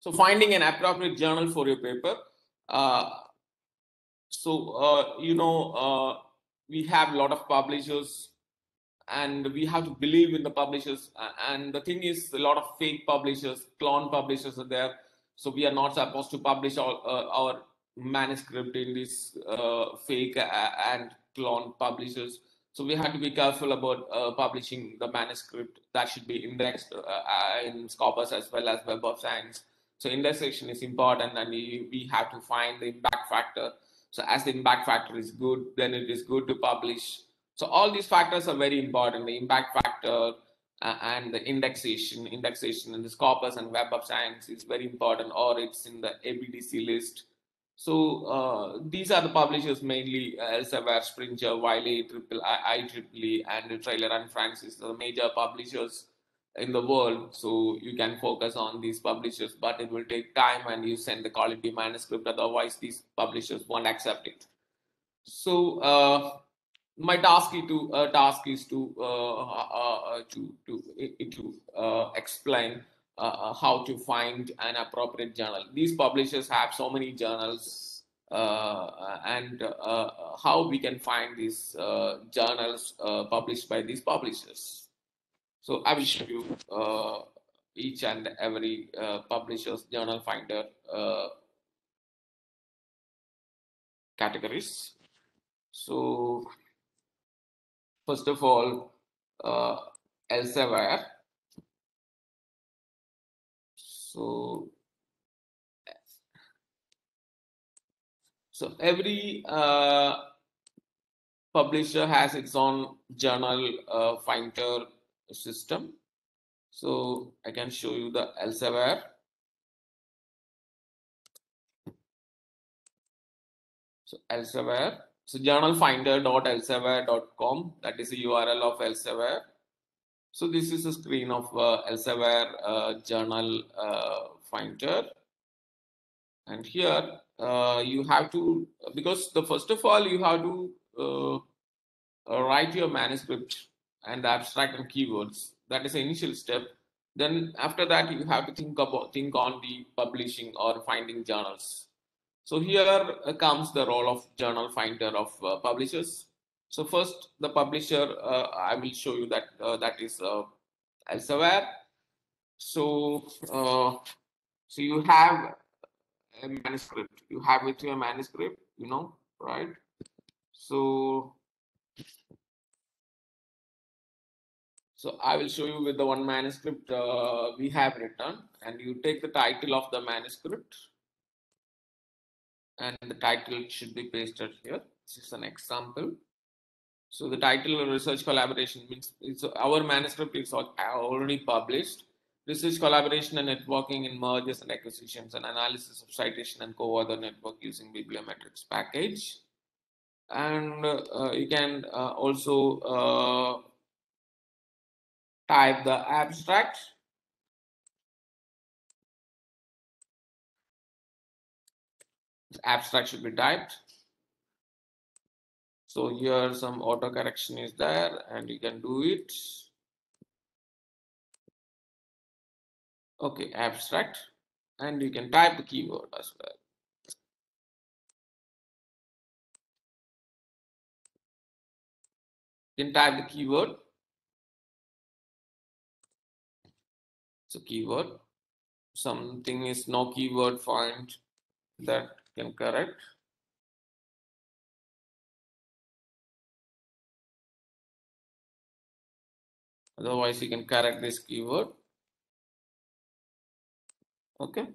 So finding an appropriate journal for your paper. Uh, so uh, you know uh, we have a lot of publishers and we have to believe in the publishers and the thing is a lot of fake publishers clone publishers are there so we are not supposed to publish all, uh, our manuscript in these uh, fake and clone publishers so we have to be careful about uh, publishing the manuscript that should be indexed uh, in scopus as well as web of science so indexation is important and we, have to find the impact factor so as the impact factor is good, then it is good to publish. So all these factors are very important. The impact factor uh, and the indexation, indexation in the Scopus and Web of Science is very important, or it's in the ABDC list. So uh, these are the publishers mainly uh, Elsevier, Springer, Wiley, Triple, IEEE, and Taylor and Francis, the major publishers in the world so you can focus on these publishers but it will take time and you send the quality manuscript otherwise these publishers won't accept it. So uh, my task is to uh, task is to uh, uh, uh to to to uh, explain how to find an appropriate journal. These publishers have so many journals and how we can find these journals published by these publishers so I will show you uh, each and every uh, publisher's journal finder uh, categories. So first of all, uh, Elsevier. So so every uh, publisher has its own journal uh, finder system. So I can show you the Elsevier. So Elsevier. So journalfinder.elsevier.com. That is the URL of Elsevier. So this is a screen of uh, Elsevier uh, journal uh, finder. And here uh, you have to, because the first of all, you have to uh, write your manuscript and the abstract and keywords. That is the initial step. Then after that, you have to think about think on the publishing or finding journals. So here uh, comes the role of journal finder of uh, publishers. So first, the publisher, uh, I will show you that uh, that is uh, Elsevier. So, uh, so you have a manuscript. You have with you a manuscript, you know, right? So So I will show you with the one manuscript uh, we have written and you take the title of the manuscript and the title should be pasted here. This is an example. So the title of research collaboration means our manuscript is already published. Research collaboration and networking in mergers and acquisitions and analysis of citation and co-author network using Bibliometrix package. And uh, you can uh, also uh, type the abstract. Abstract should be typed. So here some auto correction is there and you can do it. Okay abstract. And you can type the keyword as well. Can type the keyword so keyword. Something is no keyword find that can correct. Otherwise you can correct this keyword. Okay.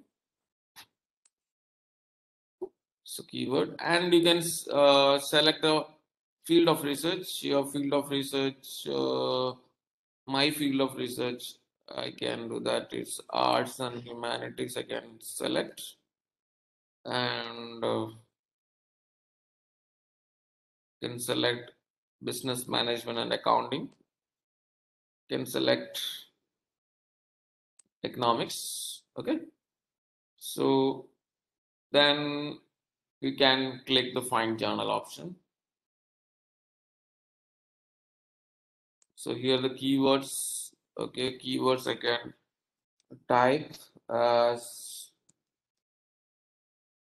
So keyword. And you can uh, select a field of research your field of research uh, my field of research I can do that. It's arts and humanities. I can select and uh, can select business management and accounting. Can select economics. Okay. So then you can click the find journal option. So here the keywords okay keywords I can type as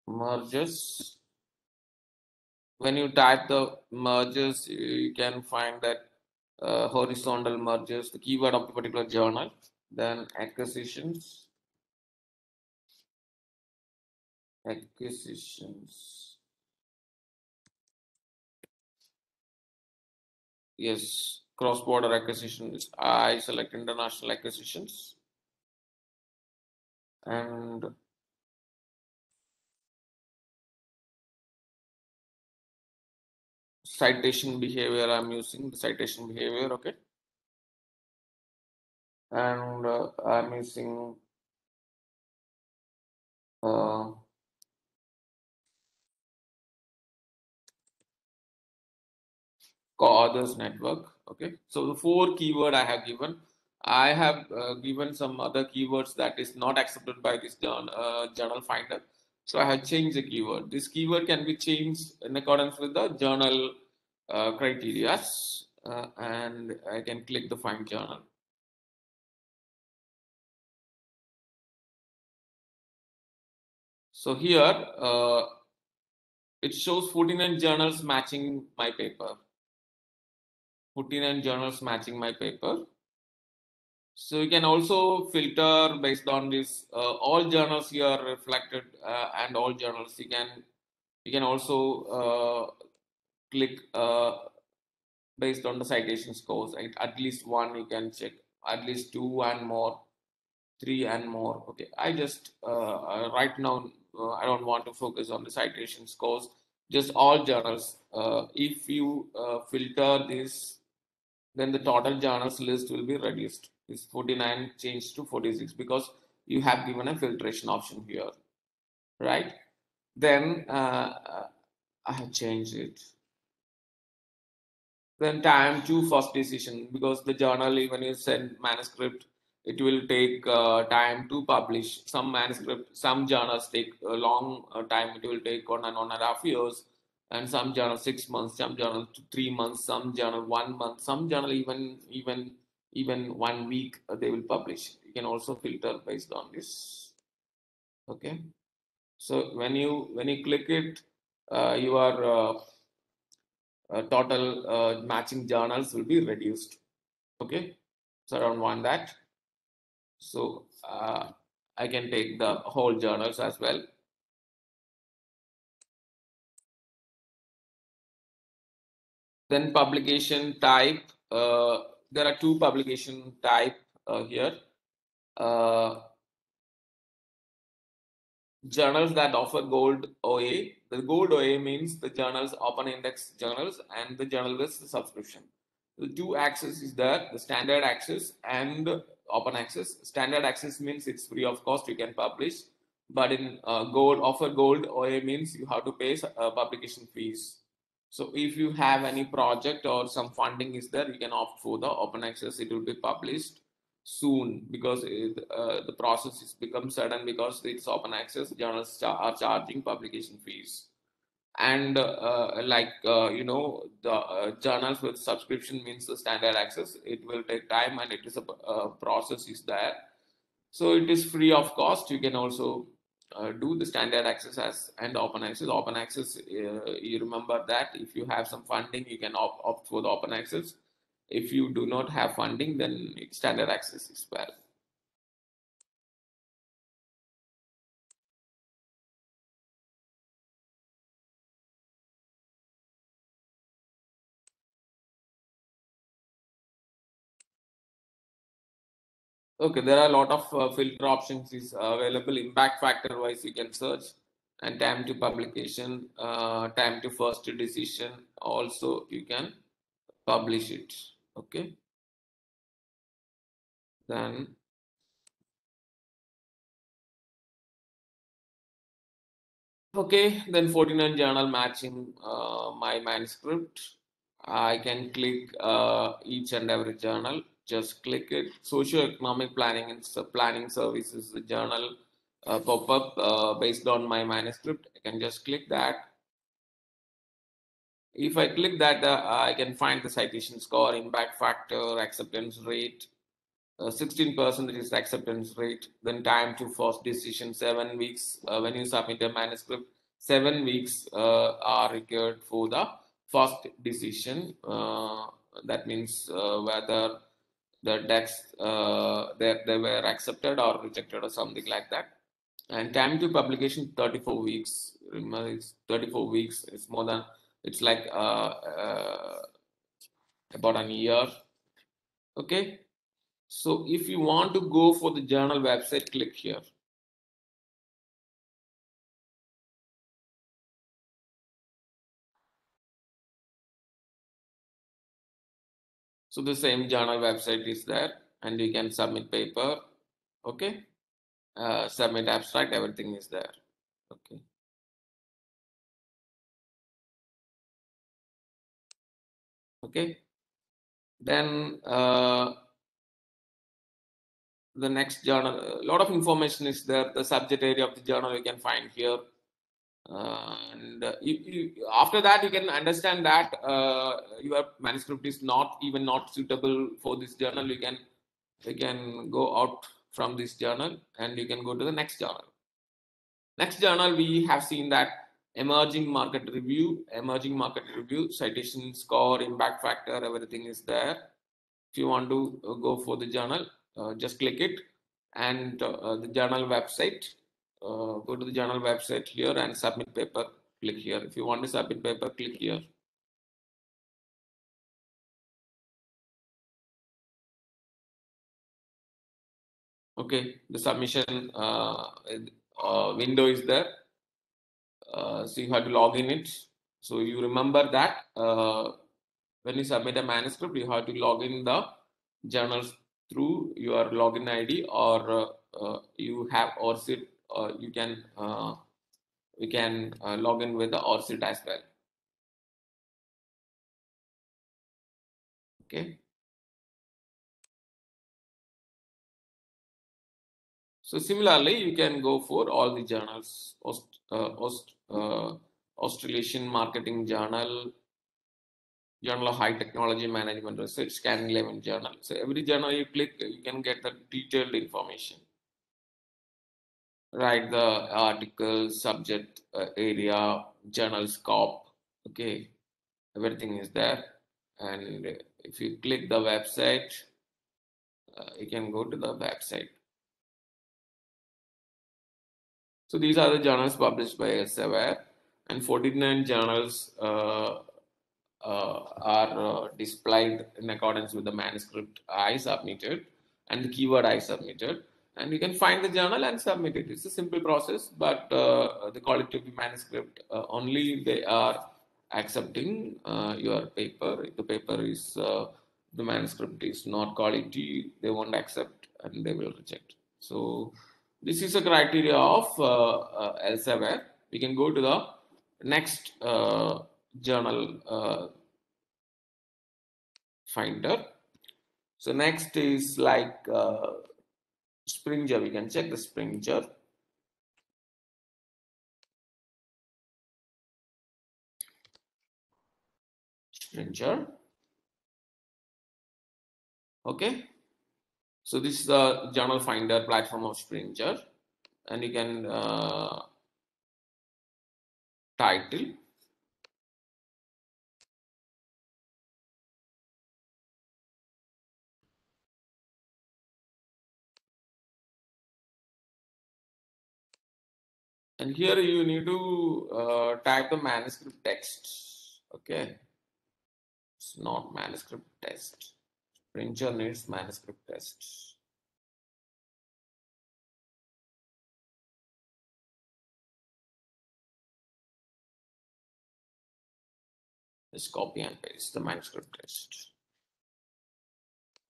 merges. When you type the merges you can find that uh, horizontal merges the keyword of the particular journal then acquisitions. Acquisitions. Yes cross-border acquisitions. I select international acquisitions. And citation behavior i'm using the citation behavior okay? And uh, i'm using uh, co-authors network okay. So the four keyword i have given. I have uh, given some other keywords that is not accepted by this journal, uh, journal finder. So i have changed the keyword. This keyword can be changed in accordance with the journal uh, criteria uh, and i can click the find journal. So here uh, it shows 49 journals matching my paper 49 journals matching my paper. So you can also filter based on this. Uh, all journals here reflected uh, and all journals you can you can also uh, click uh, based on the citation scores. Right? At least one you can check. At least two and more, three and more. Okay, I just uh, uh, right now I don't want to focus on the citation scores. Just all journals. if you filter this then the total journals list will be reduced. This 49 changed to 46 because you have given a filtration option here, right? Then uh, I have changed it. Then time to first decision because the journal, even you send manuscript, it will take uh, time to publish. Some manuscript, some journals take a long uh, time. It will take one and one and a half years and some journal six months, some journal three months, some journal one month, some journal even even even one week uh, they will publish. You can also filter based on this. Okay, so when you when you click it, uh, your uh, uh, total uh, matching journals will be reduced. Okay, so I don't want that. So uh, I can take the whole journals as well. Then publication type. Uh, there are two publication type uh, here. Uh, journals that offer gold OA. The gold OA means the journals open index journals and the journal with subscription. The two access is there, the standard access and open access. Standard access means it's free of cost, you can publish. But in uh, gold, offer gold OA means you have to pay uh, publication fees. So if you have any project or some funding is there, you can opt for the open access. It will be published soon because it, uh, the process is become sudden because it's open access. Journals char are charging publication fees. And uh, like, uh, you know, the uh, journals with subscription means the standard access. It will take time and it is a uh, process is there. So it is free of cost. You can also uh, do the standard access as and open access. Open access, uh, you remember that if you have some funding, you can opt, opt for the open access. If you do not have funding, then standard access is well. Okay, there are a lot of uh, filter options is available. Impact factor wise, you can search and time to publication, uh, time to first decision. Also, you can publish it. Okay. Then okay, then 49 journal matching uh, my manuscript. I can click uh, each and every journal just click it. Socio-economic planning and planning services, the journal uh, pop up uh, based on my manuscript. I can just click that. If I click that, uh, I can find the citation score, impact factor, acceptance rate. 16% uh, is acceptance rate. Then time to first decision, seven weeks uh, when you submit a manuscript. seven weeks uh, are required for the first decision. That means whether the decks uh, they, they were accepted or rejected or something like that. And time to publication 34 weeks. Remember, it's 34 weeks. It's more than it's like uh, uh, about an year. Okay. So if you want to go for the journal website, click here. So the same journal website is there and you can submit paper. Okay. Uh, submit abstract, everything is there. Okay. Okay. Then uh, the next journal, a lot of information is there. The subject area of the journal you can find here. And uh, you, you, after that, you can understand that uh, your manuscript is not even not suitable for this journal. You can you can go out from this journal and you can go to the next journal. Next journal, we have seen that emerging market review, emerging market review, citation score, impact factor, everything is there. If you want to go for the journal, uh, just click it and uh, the journal website uh, go to the journal website here and submit paper click here. If you want to submit paper click here. Okay the submission uh, uh, window is there. Uh, so you have to log in it. So you remember that uh, when you submit a manuscript you have to log in the journals through your login id or uh, you have ORCID you can uh, you can uh, log in with the ORCID as well. Okay. So similarly, you can go for all the journals, Aust, uh, Aust, uh, Australasian Marketing Journal, Journal of High Technology Management Research, Scanning 11 Journal. So every journal you click, you can get the detailed information write the article, subject uh, area, journal scope. Okay, everything is there. And if you click the website, uh, you can go to the website. So these are the journals published by Elsevier, and 49 journals uh, uh are uh, displayed in accordance with the manuscript I submitted and the keyword I submitted and you can find the journal and submit it. It's a simple process, but uh, the quality of the manuscript uh, only they are accepting uh, your paper. If the paper is uh, the manuscript is not quality, they won't accept and they will reject. So this is a criteria of uh, uh, Elsevier. We can go to the next journal finder. So next is like Springer, we can check the Springer. Springer. Okay. So this is the journal finder platform of Springer and you can uh, title and here you need to uh, type the manuscript text okay? It's not manuscript text Springer needs manuscript text just copy and paste the manuscript text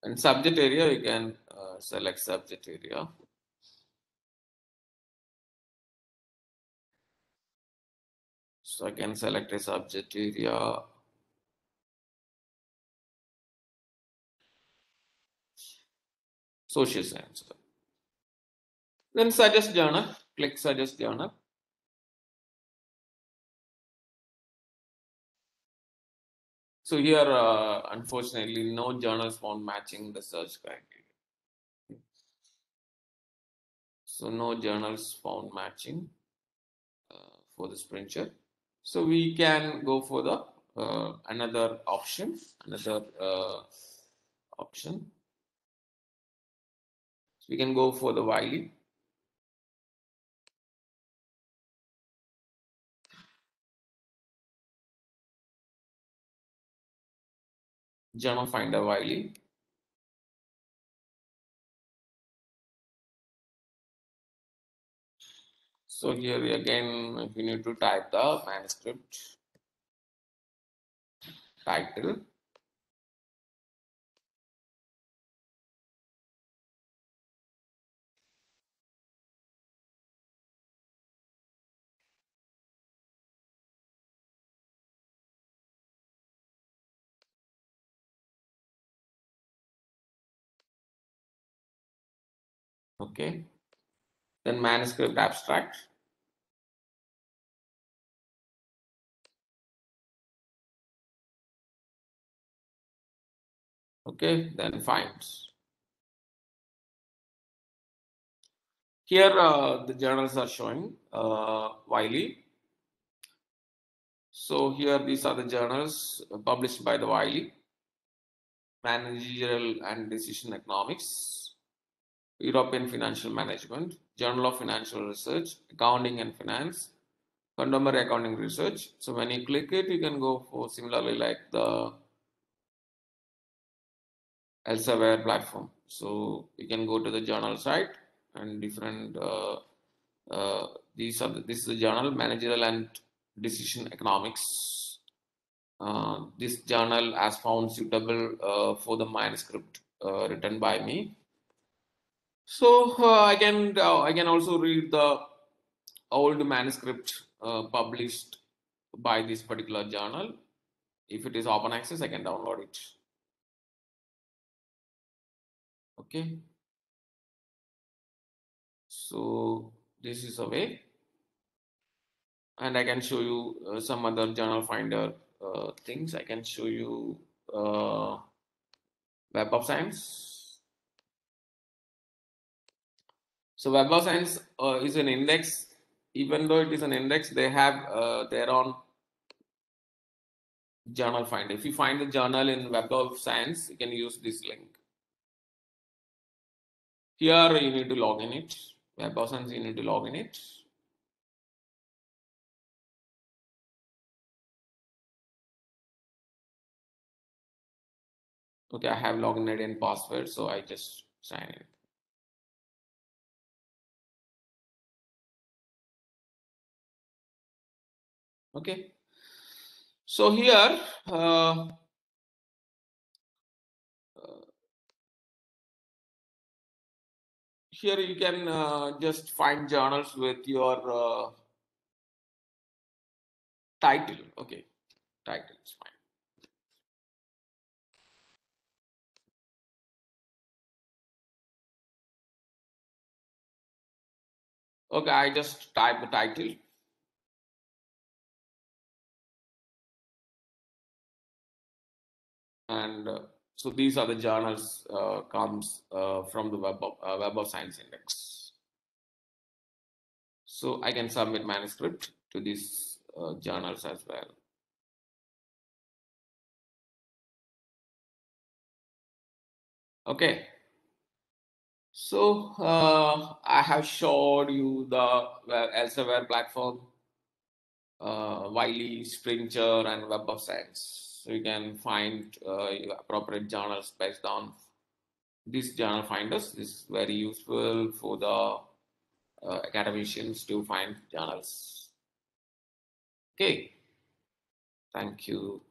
and subject area you can uh, select subject area So I can select a subject area. Social science. Then suggest journal, click suggest journal. So here, uh, unfortunately, no journals found matching the search criteria. So no journals found matching for the Springer. So we can go for the uh, another option, another uh, option. So we can go for the Wiley. Journal Finder Wiley. So here again, we need to type the manuscript title. Okay. Then manuscript abstract. Okay, then finds. Here uh, the journals are showing uh, Wiley. So here these are the journals published by the Wiley. Managerial and Decision Economics, European Financial Management, Journal of Financial Research, Accounting and Finance, Contemporary Accounting Research. So when you click it, you can go for similarly like the Elsevier platform. So you can go to the journal site and different. Uh, uh, these are the, this is the journal managerial and decision economics. Uh, this journal has found suitable uh, for the manuscript uh, written by me. So uh, I can I can also read the old manuscript published by this particular journal. If it is open access, I can download it okay. So this is a way. And I can show you uh, some other journal finder uh, things. I can show you uh, web of science. So web of science uh, is an index. Even though it is an index they have uh, their own journal finder. If you find the journal in web of science you can use this link here you need to log in it. Web Science, you need to log in it. Okay, I have login ID and password, so I just sign in. Okay, so here uh, here you can uh, just find journals with your uh, title. Okay, title is fine. Okay, I just type the title. And uh, so these are the journals uh, comes uh, from the Web of, uh, Web of Science Index. So I can submit manuscript to these uh, journals as well. Okay. So uh, I have showed you the Elsevier platform, uh, Wiley, Springer, and Web of Science. So you can find uh, appropriate journals based on these journal finders. This is very useful for the uh, academicians to find journals. Okay. Thank you.